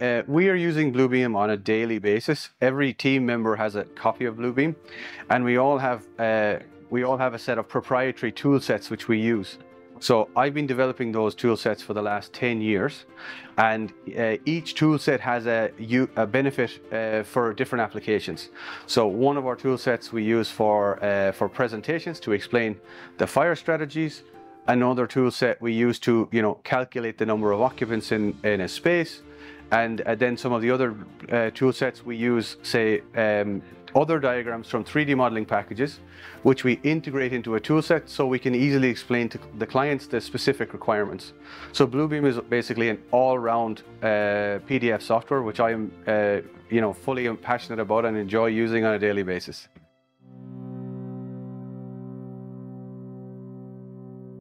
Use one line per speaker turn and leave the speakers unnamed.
uh, we are using Bluebeam on a daily basis. Every team member has a copy of Bluebeam, and we all have uh, we all have a set of proprietary tool sets which we use. So I've been developing those tool sets for the last 10 years and uh, each tool set has a, a benefit uh, for different applications. So one of our tool sets we use for, uh, for presentations to explain the fire strategies. Another tool set we use to you know, calculate the number of occupants in, in a space. And uh, then some of the other uh, tool sets we use, say, um, other diagrams from 3D modeling packages, which we integrate into a toolset so we can easily explain to the clients the specific requirements. So Bluebeam is basically an all-round uh, PDF software, which I am, uh, you know, fully passionate about and enjoy using on a daily basis.